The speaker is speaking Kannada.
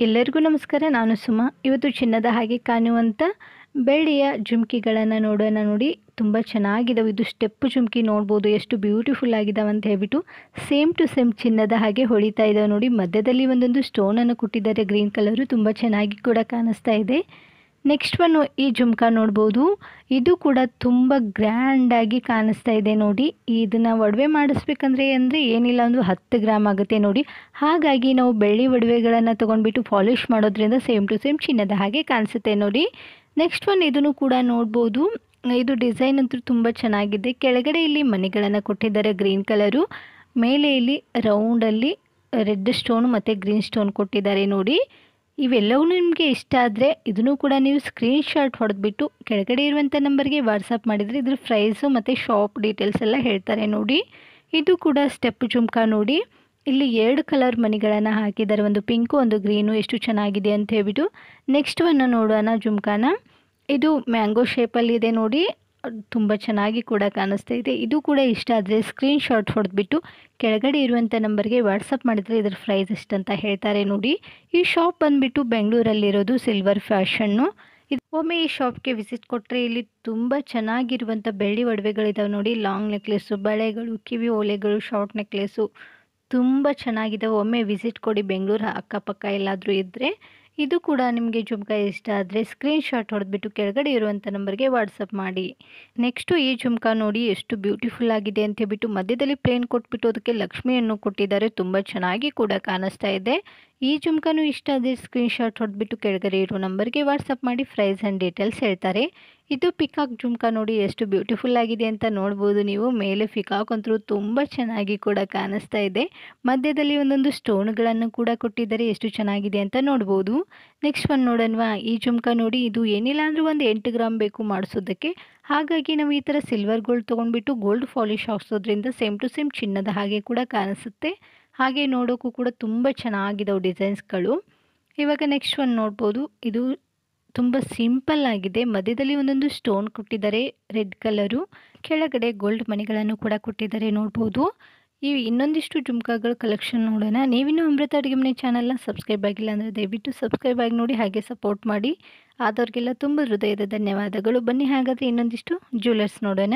ಎಲ್ಲರಿಗೂ ನಮಸ್ಕಾರ, ನಾನು ಸುಮಾ. ಇವತ್ತು ಚಿನ್ನದ ಹಾಗೆ ಕಾಣುವಂಥ ಬೆಳ್ಳಿಯ ಜುಮ್ಕಿಗಳನ್ನು ನೋಡೋಣ ನೋಡಿ. ತುಂಬ ಚೆನ್ನಾಗಿದ್ದಾವೆ ಇದು ಸ್ಟೆಪ್ ಜುಮ್ಕಿ ನೋಡ್ಬೋದು. ಎಷ್ಟು ಬ್ಯೂಟಿಫುಲ್ ಆಗಿದ್ದಾವೆ ಅಂತ ಹೇಳ್ಬಿಟ್ಟು ಸೇಮ್ ಟು ಸೇಮ್ ಚಿನ್ನದ ಹಾಗೆ ಹೊಳಿತಾ ಇದ್ದಾವೆ ನೋಡಿ. ಮಧ್ಯದಲ್ಲಿ ಒಂದೊಂದು ಸ್ಟೋನನ್ನು ಕೊಟ್ಟಿದ್ದಾರೆ. ಗ್ರೀನ್ ಕಲರು ತುಂಬ ಚೆನ್ನಾಗಿ ಕೂಡ ಕಾಣಿಸ್ತಾ ಇದೆ. ನೆಕ್ಸ್ಟ್ ಒನ್ ಈ ಜುಮ್ಕಾ ನೋಡ್ಬೋದು. ಇದು ಕೂಡ ತುಂಬ ಗ್ರ್ಯಾಂಡಾಗಿ ಕಾಣಿಸ್ತಾ ಇದೆ ನೋಡಿ. ಇದನ್ನು ಒಡವೆ ಮಾಡಿಸ್ಬೇಕಂದ್ರೆ ಅಂದರೆ ಏನಿಲ್ಲ, ಒಂದು ಹತ್ತು ಗ್ರಾಮ್ ಆಗುತ್ತೆ ನೋಡಿ. ಹಾಗಾಗಿ ನಾವು ಬೆಳ್ಳಿ ಒಡವೆಗಳನ್ನು ತೊಗೊಂಡ್ಬಿಟ್ಟು ಪಾಲಿಷ್ ಮಾಡೋದ್ರಿಂದ ಸೇಮ್ ಟು ಸೇಮ್ ಚಿನ್ನದ ಹಾಗೆ ಕಾಣಿಸುತ್ತೆ ನೋಡಿ. ನೆಕ್ಸ್ಟ್ ಒನ್ ಇದನ್ನು ಕೂಡ ನೋಡ್ಬೋದು. ಇದು ಡಿಸೈನ್ ಅಂತೂ ತುಂಬ ಚೆನ್ನಾಗಿದೆ. ಕೆಳಗಡೆ ಇಲ್ಲಿ ಮನೆಗಳನ್ನು ಕೊಟ್ಟಿದ್ದಾರೆ ಗ್ರೀನ್ ಕಲರು ಮೇಲೆ ಇಲ್ಲಿ ರೌಂಡಲ್ಲಿ ರೆಡ್ ಸ್ಟೋನ್ ಮತ್ತು ಗ್ರೀನ್ ಸ್ಟೋನ್ ಕೊಟ್ಟಿದ್ದಾರೆ ನೋಡಿ. ಇವೆಲ್ಲವೂ ನಿಮಗೆ ಇಷ್ಟ ಆದರೆ ಇದನ್ನು ಕೂಡ ನೀವು ಸ್ಕ್ರೀನ್ ಶಾಟ್ ಹೊಡೆದ್ಬಿಟ್ಟು ಕೆಳಗಡೆ ಇರುವಂಥ ನಂಬರ್ಗೆ ವಾಟ್ಸಪ್ ಮಾಡಿದರೆ ಇದ್ರ ಪ್ರೈಸು ಮತ್ತು ಶಾಪ್ ಡೀಟೇಲ್ಸ್ ಎಲ್ಲ ಹೇಳ್ತಾರೆ ನೋಡಿ. ಇದು ಕೂಡ ಸ್ಟೆಪ್ ಜುಮ್ಕಾ ನೋಡಿ. ಇಲ್ಲಿ ಎರಡು ಕಲರ್ ಮಣಿಗಳನ್ನು ಹಾಕಿದ್ದಾರೆ. ಒಂದು ಪಿಂಕು ಒಂದು ಗ್ರೀನು ಎಷ್ಟು ಚೆನ್ನಾಗಿದೆ ಅಂತ ಹೇಳ್ಬಿಟ್ಟು ನೆಕ್ಸ್ಟ್ ಒನ್ ನೋಡೋಣ ಜುಮ್ಕಾನ ಇದು ಮ್ಯಾಂಗೋ ಶೇಪಲ್ಲಿದೆ ನೋಡಿ. ತುಂಬ ಚೆನ್ನಾಗಿ ಕೂಡ ಕಾಣಿಸ್ತಾ ಇದೆ. ಇದು ಕೂಡ ಇಷ್ಟ ಆದರೆ ಸ್ಕ್ರೀನ್ ಶಾಟ್ ಹೊಡೆದ್ಬಿಟ್ಟು ಕೆಳಗಡೆ ಇರುವಂಥ ನಂಬರ್ಗೆ ವಾಟ್ಸಪ್ ಮಾಡಿದರೆ ಇದರ ಪ್ರೈಸ್ ಎಷ್ಟಂತ ಹೇಳ್ತಾರೆ ನೋಡಿ. ಈ ಶಾಪ್ ಬಂದುಬಿಟ್ಟು ಬೆಂಗಳೂರಲ್ಲಿರೋದು ಸಿಲ್ವರ್ ಫ್ಯಾಷನ್ನು ಇದು ಒಮ್ಮೆ ಈ ಶಾಪ್ಗೆ ವಿಸಿಟ್ ಕೊಟ್ಟರೆ ಇಲ್ಲಿ ತುಂಬ ಚೆನ್ನಾಗಿರುವಂಥ ಬೆಳ್ಳಿ ಒಡವೆಗಳಿದಾವೆ ನೋಡಿ. ಲಾಂಗ್ ನೆಕ್ಲೆಸ್ಸು ಬಳೆಗಳು, ಕಿವಿ ಓಲೆಗಳು ಶಾರ್ಟ್ ನೆಕ್ಲೆಸ್ಸು ತುಂಬ ಚೆನ್ನಾಗಿದ್ದಾವೆ ಒಮ್ಮೆ ವಿಸಿಟ್ ಕೊಡಿ ಬೆಂಗಳೂರು ಅಕ್ಕಪಕ್ಕ ಎಲ್ಲಾದರೂ ಇದ್ದರೆ ಇದು ಕೂಡ ನಿಮಗೆ ಜುಮ್ಕ ಇಷ್ಟ ಆದರೆ ಸ್ಕ್ರೀನ್ ಶಾಟ್ ಹೊಡೆದ್ಬಿಟ್ಟು ಕೆಳಗಡೆ ಇರುವಂಥ ನಂಬರ್ಗೆ ವಾಟ್ಸಪ್ ಮಾಡಿ. ನೆಕ್ಸ್ಟು ಈ ಜುಮ್ಕ ನೋಡಿ ಎಷ್ಟು ಬ್ಯೂಟಿಫುಲ್ ಆಗಿದೆ ಅಂತ ಹೇಳ್ಬಿಟ್ಟು ಮಧ್ಯದಲ್ಲಿ ಪ್ಲೇನ್ ಕೊಟ್ಬಿಟ್ಟು ಅದಕ್ಕೆ ಲಕ್ಷ್ಮಿಯನ್ನು ಕೊಟ್ಟಿದ್ದಾರೆ. ತುಂಬ ಚೆನ್ನಾಗಿ ಕೂಡ ಕಾಣಿಸ್ತಾ ಇದೆ. ಈ ಜುಮ್ಕನೂ ಇಷ್ಟ ಆದರೆ ಸ್ಕ್ರೀನ್ ಶಾಟ್ ಹೊಡೆದ್ಬಿಟ್ಟು ಕೆಳಗಡೆ ಇರೋ ನಂಬರ್ಗೆ ವಾಟ್ಸಪ್ ಮಾಡಿ ಪ್ರೈಸ್ ಆ್ಯಂಡ್ ಡೀಟೇಲ್ಸ್ ಹೇಳ್ತಾರೆ. ಇದು ಪಿಕಾಕ್ ಜುಮ್ಕಾ ನೋಡಿ ಎಷ್ಟು ಬ್ಯೂಟಿಫುಲ್ ಆಗಿದೆ ಅಂತ ನೋಡ್ಬೋದು ನೀವು. ಮೇಲೆ ಪಿಕಾಕ್ ಅಂತರೂ ತುಂಬ ಚೆನ್ನಾಗಿ ಕೂಡ ಕಾಣಿಸ್ತಾ ಇದೆ. ಮಧ್ಯದಲ್ಲಿ ಒಂದೊಂದು ಸ್ಟೋನ್ಗಳನ್ನು ಕೂಡ ಕೊಟ್ಟಿದ್ದಾರೆ. ಎಷ್ಟು ಚೆನ್ನಾಗಿದೆ ಅಂತ ನೋಡ್ಬೋದು. ನೆಕ್ಸ್ಟ್ ಒನ್ ನೋಡೋಣವಾ. ಈ ಜುಮ್ಕಾ ನೋಡಿ, ಇದು ಏನಿಲ್ಲ ಅಂದರೂ ಒಂದು ಎಂಟು ಗ್ರಾಮ್ ಬೇಕು ಮಾಡಿಸೋದಕ್ಕೆ. ಹಾಗಾಗಿ ನಾವು ಈ ಥರ ಸಿಲ್ವರ್ ಗೋಲ್ಡ್ ತೊಗೊಂಡ್ಬಿಟ್ಟು ಗೋಲ್ಡ್ ಪಾಲಿಶ್ ಹಾಕ್ಸೋದ್ರಿಂದ ಸೇಮ್ ಟು ಸೇಮ್ ಚಿನ್ನದ ಹಾಗೆ ಕೂಡ ಕಾಣಿಸುತ್ತೆ. ಹಾಗೆ ನೋಡೋಕ್ಕೂ ಕೂಡ ತುಂಬ ಚೆನ್ನಾಗಿದ್ದಾವೆ ಡಿಸೈನ್ಸ್ಗಳು. ಇವಾಗ ನೆಕ್ಸ್ಟ್ ಒಂದು ನೋಡ್ಬೋದು. ಇದು ತುಂಬ ಸಿಂಪಲ್ ಆಗಿದೆ. ಮಧ್ಯದಲ್ಲಿ ಒಂದೊಂದು ಸ್ಟೋನ್ ಕೊಟ್ಟಿದ್ದಾರೆ ರೆಡ್ ಕಲರು. ಕೆಳಗಡೆ ಗೋಲ್ಡ್ ಮಣಿಗಳನ್ನು ಕೂಡ ಕೊಟ್ಟಿದ್ದಾರೆ ನೋಡ್ಬೋದು. ಈ ಇನ್ನೊಂದಿಷ್ಟು ಜುಮ್ಕಾಗಳ ಕಲೆಕ್ಷನ್ ನೋಡೋಣ. ನೀವಿನ್ನೂ ಅಮೃತ ಅಡುಗೆ ಮನೆ ಚಾನಲ್ನ ಸಬ್ಸ್ಕ್ರೈಬ್ ಆಗಿಲ್ಲ ಅಂದರೆ ದಯವಿಟ್ಟು ಸಬ್ಸ್ಕ್ರೈಬ್ ಆಗಿ ನೋಡಿ, ಹಾಗೆ ಸಪೋರ್ಟ್ ಮಾಡಿ. ಆದವ್ರಿಗೆಲ್ಲ ತುಂಬ ಹೃದಯದ ಧನ್ಯವಾದಗಳು. ಬನ್ನಿ ಹಾಗಾದರೆ ಇನ್ನೊಂದಿಷ್ಟು ಜ್ಯುವೆಲ್ಲರ್ಸ್ ನೋಡೋಣ.